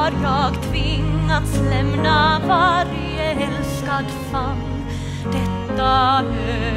har jag tvingats lämna varje älskad famn. Detta öde